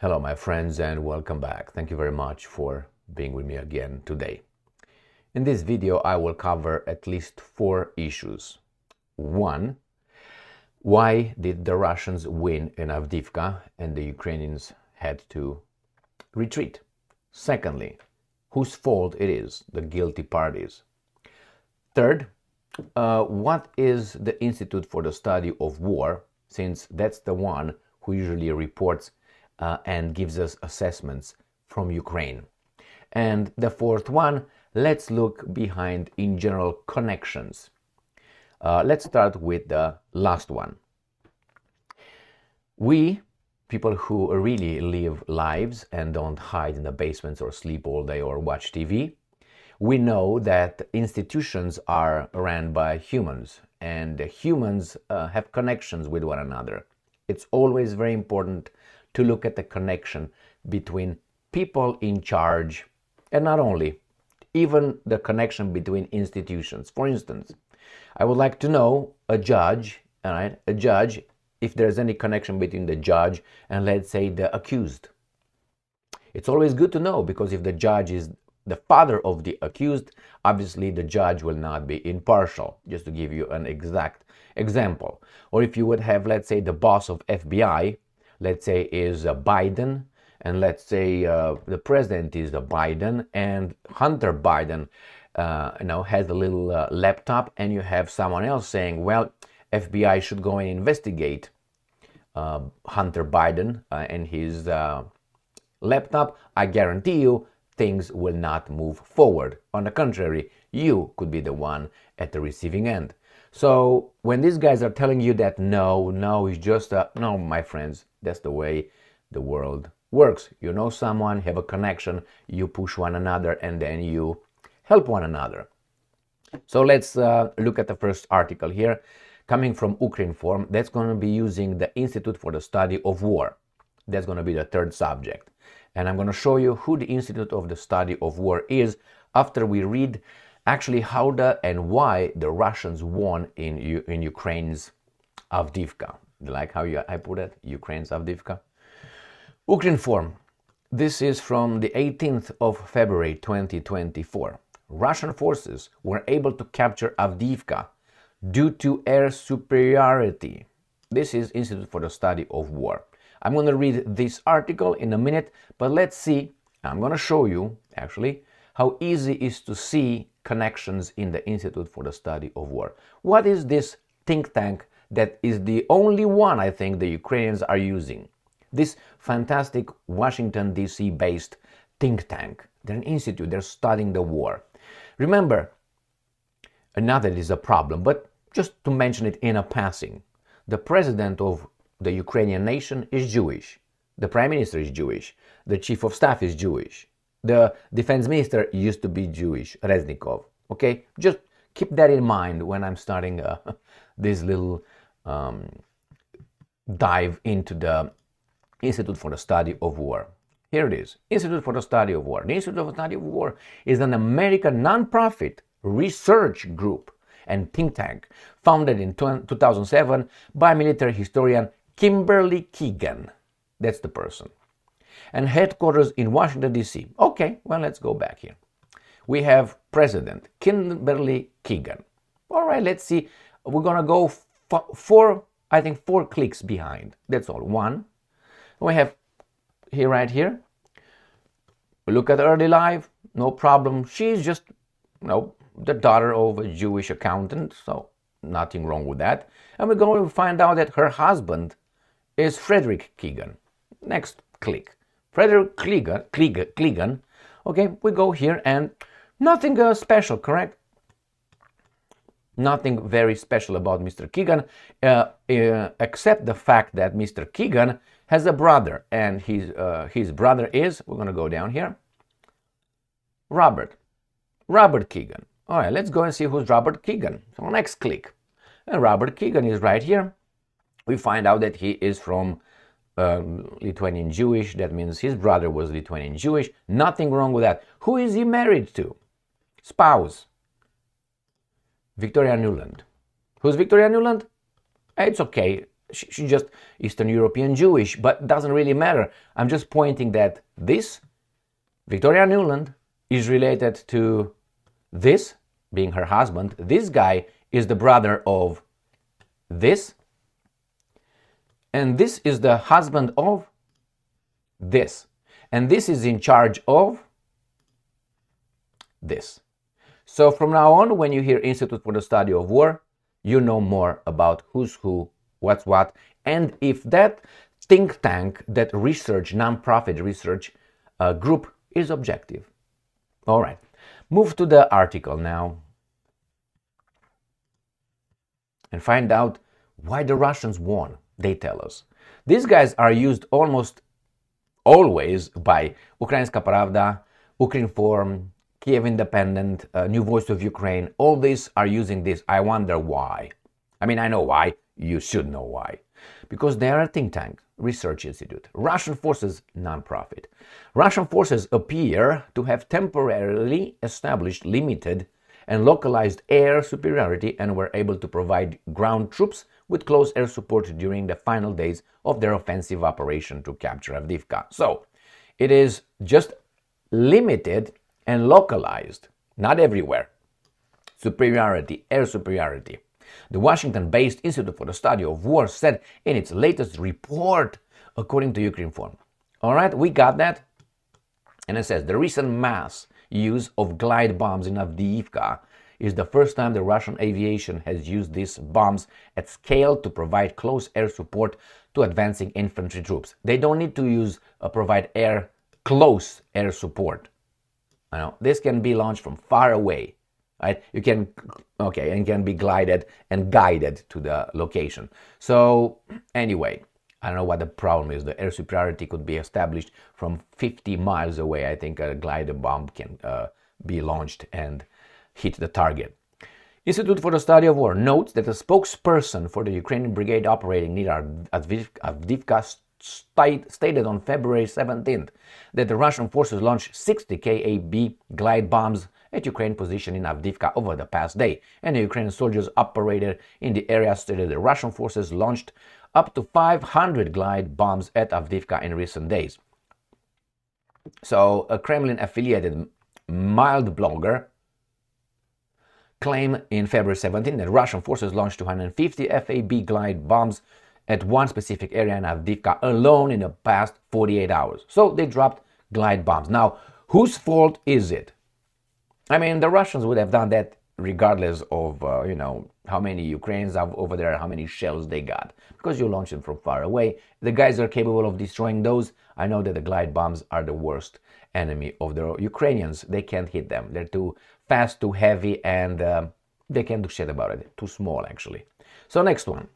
Hello, my friends, and welcome back. Thank you very much for being with me again today. In this video, I will cover at least four issues. One, why did the Russians win in Avdiivka and the Ukrainians had to retreat? Secondly, whose fault it is, the guilty parties. Third, uh, what is the Institute for the Study of War, since that's the one who usually reports uh, and gives us assessments from Ukraine. And the fourth one, let's look behind in general connections. Uh, let's start with the last one. We, people who really live lives and don't hide in the basements or sleep all day or watch TV, we know that institutions are ran by humans and humans uh, have connections with one another. It's always very important to look at the connection between people in charge and not only, even the connection between institutions. For instance, I would like to know a judge, all right, a judge, if there's any connection between the judge and let's say the accused. It's always good to know because if the judge is the father of the accused, obviously the judge will not be impartial, just to give you an exact example. Or if you would have, let's say, the boss of FBI let's say is uh, Biden, and let's say uh, the president is uh, Biden, and Hunter Biden, uh, you know, has a little uh, laptop, and you have someone else saying, well, FBI should go and investigate uh, Hunter Biden and his laptop. I guarantee you, things will not move forward. On the contrary, you could be the one at the receiving end. So when these guys are telling you that no, no, it's just a no, my friends, that's the way the world works. You know someone, have a connection, you push one another, and then you help one another. So let's uh, look at the first article here, coming from Ukrinform. That's going to be using the Institute for the Study of War. That's going to be the third subject. And I'm going to show you who the Institute of the Study of War is after we read actually how the and why the Russians won in, in Ukraine's Avdiivka like how you, I put it, Ukraine's Avdiivka. Ukrinform. This is from the 18th of February 2024. Russian forces were able to capture Avdiivka due to air superiority. This is Institute for the Study of War. I'm going to read this article in a minute, but let's see. I'm going to show you actually how easy it is to see connections in the Institute for the Study of War. What is this think tank that is the only one I think the Ukrainians are using. This fantastic Washington, D.C. based think tank. They're an institute, they're studying the war. Remember, another is a problem, but just to mention it in a passing, the president of the Ukrainian nation is Jewish. The prime minister is Jewish. The chief of staff is Jewish. The defense minister used to be Jewish, Reznikov. Okay? Just keep that in mind when I'm starting uh, this little um, dive into the Institute for the Study of War. Here it is Institute for the Study of War. The Institute for the Study of War is an American nonprofit research group and think tank founded in 2007 by military historian Kimberly Keegan. That's the person. And headquarters in Washington, D.C. Okay, well, let's go back here. We have President Kimberly Keegan. All right, let's see. We're going to go four, I think four clicks behind. That's all. One, we have here, right here. We look at early life, no problem. She's just, you know, the daughter of a Jewish accountant, so nothing wrong with that. And we're going to find out that her husband is Frederick Keegan. Next click. Frederick Keegan, okay, we go here and nothing uh, special, correct? Nothing very special about Mr. Keegan, uh, uh, except the fact that Mr. Keegan has a brother, and his, uh, his brother is, we're going to go down here, Robert. Robert Keegan. All right, let's go and see who's Robert Keegan. So next click. And Robert Keegan is right here. We find out that he is from um, Lithuanian Jewish. That means his brother was Lithuanian Jewish. Nothing wrong with that. Who is he married to? Spouse. Victoria Nuland. Who's Victoria Nuland? It's okay. she's just Eastern European Jewish, but doesn't really matter. I'm just pointing that this Victoria Nuland, is related to this, being her husband. This guy is the brother of this, and this is the husband of this, and this is in charge of this. So from now on, when you hear Institute for the Study of War, you know more about who's who, what's what, and if that think tank, that research, non-profit research uh, group is objective. All right, move to the article now and find out why the Russians won. They tell us. These guys are used almost always by Ukrainska Pravda, Ukrinform, Kiev Independent, uh, New Voice of Ukraine, all these are using this. I wonder why. I mean, I know why. You should know why. Because they are a think tank, research institute. Russian forces, non-profit. Russian forces appear to have temporarily established limited and localized air superiority and were able to provide ground troops with close air support during the final days of their offensive operation to capture Avdiivka. So, it is just limited and localized, not everywhere. Superiority, air superiority. The Washington based Institute for the Study of War said in its latest report, according to Ukraine. Ukrinform. All right, we got that. And it says the recent mass use of glide bombs in Avdiivka is the first time the Russian aviation has used these bombs at scale to provide close air support to advancing infantry troops. They don't need to use uh, provide air close air support. You know, this can be launched from far away, right? You can, okay, and can be glided and guided to the location. So anyway, I don't know what the problem is. The air superiority could be established from 50 miles away. I think a glider bomb can uh, be launched and hit the target. Institute for the Study of War notes that a spokesperson for the Ukrainian brigade operating near Avdiivka stated on February 17th that the Russian forces launched 60 KAB glide bombs at Ukraine position in Avdiivka over the past day, and the Ukrainian soldiers operated in the area stated the Russian forces launched up to 500 glide bombs at Avdiivka in recent days. So, a Kremlin affiliated milblogger claimed in February 17 that Russian forces launched 250 FAB glide bombs at one specific area in Avdiivka alone in the past 48 hours. So they dropped glide bombs. Now, whose fault is it? I mean, the Russians would have done that regardless of, uh, you know, how many Ukrainians have over there, how many shells they got, because you launch them from far away. The guys are capable of destroying those. I know that the glide bombs are the worst enemy of the Ukrainians. They can't hit them. They're too fast, too heavy, and uh, they can't do shit about it. Too small, actually. So next one.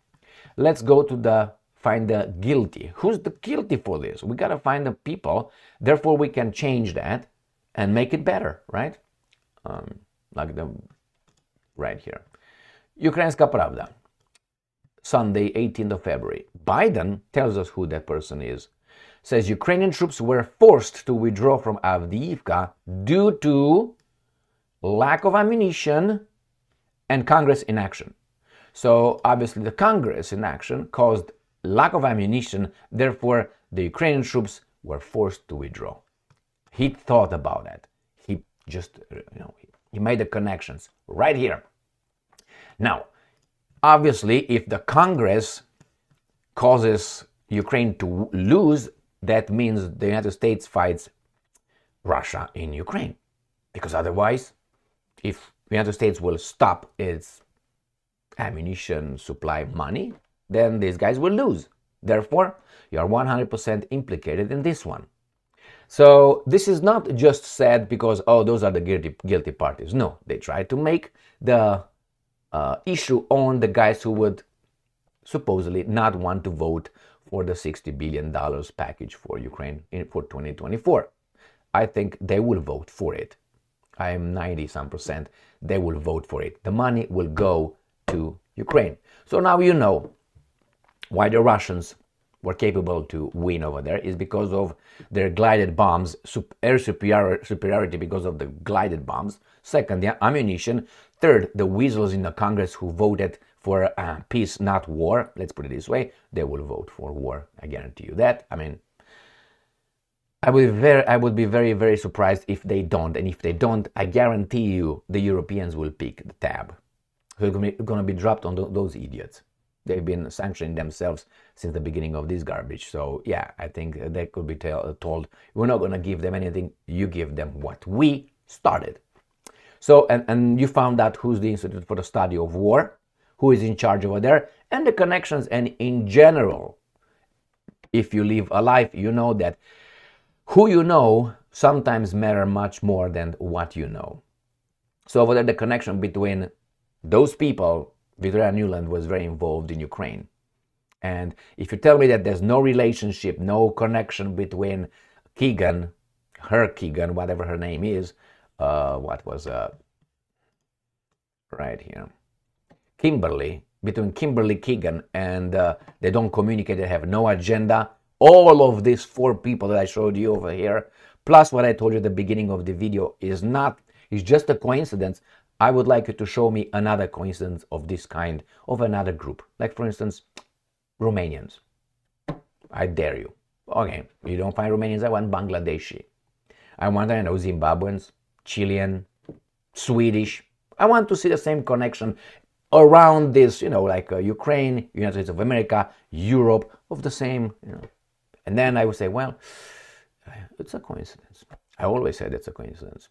Let's go to the find the guilty. Who's the guilty for this? We gotta find the people. Therefore, we can change that and make it better, right? Um, like the right here. Ukrainska Pravda. Sunday, 18th of February. Biden tells us who that person is. Says Ukrainian troops were forced to withdraw from Avdiivka due to lack of ammunition and Congress inaction. So obviously the Congress inaction caused lack of ammunition, therefore the Ukrainian troops were forced to withdraw. He thought about that. He just, you know, he made the connections right here. Now, obviously, if the Congress causes Ukraine to lose, that means the United States fights Russia in Ukraine. Because otherwise, if the United States will stop its ammunition supply money, then these guys will lose. Therefore, you are 100% implicated in this one. So this is not just said because, oh, those are the guilty, guilty parties. No, they try to make the uh, issue on the guys who would supposedly not want to vote for the $60 billion package for Ukraine in, for 2024. I think they will vote for it. I am 90 some percent. They will vote for it. The money will go to Ukraine. So now you know why the Russians were capable to win over there is because of their glided bombs, air superiority because of the glided bombs. Second, the ammunition. Third, the weasels in the Congress who voted for uh, peace, not war, let's put it this way, they will vote for war. I guarantee you that. I mean, I would be very, I would be very, very surprised if they don't. And if they don't, I guarantee you, the Europeans will pick the tab. So it's going to be dropped on those idiots. They've been sanctioning themselves since the beginning of this garbage. So yeah, I think they could be tell, told, we're not going to give them anything. You give them what we started. So, and, and you found out who's the Institute for the Study of War, who is in charge over there, and the connections. And in general, if you live a life, you know that who you know sometimes matter much more than what you know. So over there, the connection between those people, Victoria Nuland was very involved in Ukraine. And if you tell me that there's no relationship, no connection between Keegan, her Keegan, whatever her name is, uh, what was uh, right here, Kimberly, between Kimberly Keegan and uh, they don't communicate, they have no agenda, all of these four people that I showed you over here, plus what I told you at the beginning of the video, is not, is just a coincidence. I would like you to show me another coincidence of this kind, of another group. Like, for instance, Romanians. I dare you. Okay, you don't find Romanians, I want Bangladeshi. I want, I know, Zimbabweans, Chilean, Swedish. I want to see the same connection around this, you know, like uh, Ukraine, United States of America, Europe, of the same, you know, and then I would say, well, it's a coincidence. I always said it's a coincidence.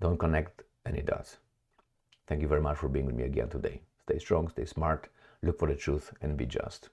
Don't connect, and it does. Thank you very much for being with me again today. Stay strong, stay smart, look for the truth, and be just.